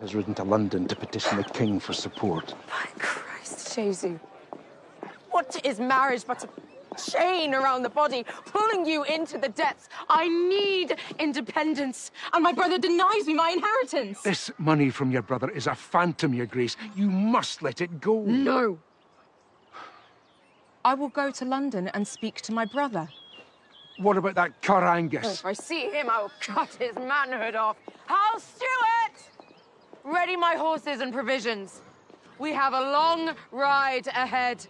has ridden to London to petition the king for support. By Christ, Jesu. What is marriage but a chain around the body, pulling you into the depths? I need independence, and my brother denies me my inheritance. This money from your brother is a phantom, your grace. You must let it go. No. I will go to London and speak to my brother. What about that cur Angus? If I see him, I will cut his manhood off. Hal Stewart! Ready my horses and provisions. We have a long ride ahead.